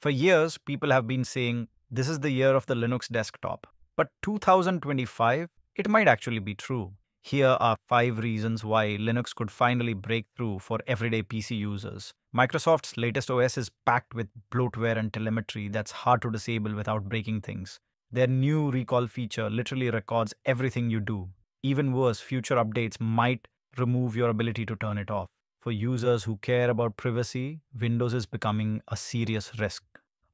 For years, people have been saying this is the year of the Linux desktop. But 2025, it might actually be true. Here are five reasons why Linux could finally break through for everyday PC users. Microsoft's latest OS is packed with bloatware and telemetry that's hard to disable without breaking things. Their new recall feature literally records everything you do. Even worse, future updates might remove your ability to turn it off. For users who care about privacy, Windows is becoming a serious risk.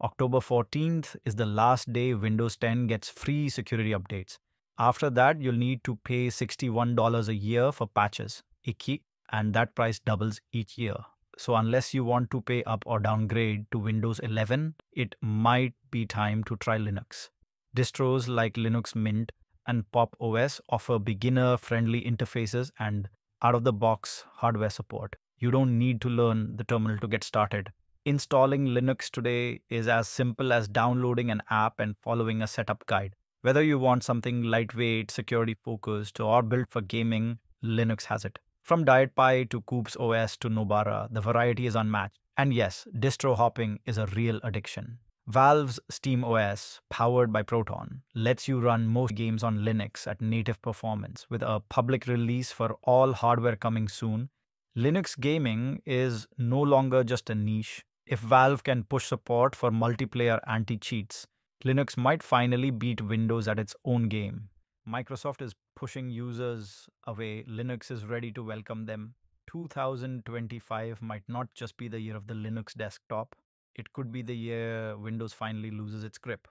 October 14th is the last day Windows 10 gets free security updates. After that, you'll need to pay $61 a year for patches, ICI, and that price doubles each year. So, unless you want to pay up or downgrade to Windows 11, it might be time to try Linux. Distros like Linux Mint and Pop OS offer beginner friendly interfaces and out of the box hardware support. You don't need to learn the terminal to get started. Installing Linux today is as simple as downloading an app and following a setup guide. Whether you want something lightweight, security focused, or built for gaming, Linux has it. From Diet to Qubes OS to Nobara, the variety is unmatched. And yes, distro hopping is a real addiction. Valve's Steam OS, powered by Proton, lets you run most games on Linux at native performance with a public release for all hardware coming soon. Linux gaming is no longer just a niche, if Valve can push support for multiplayer anti cheats, Linux might finally beat Windows at its own game. Microsoft is pushing users away. Linux is ready to welcome them. 2025 might not just be the year of the Linux desktop, it could be the year Windows finally loses its grip.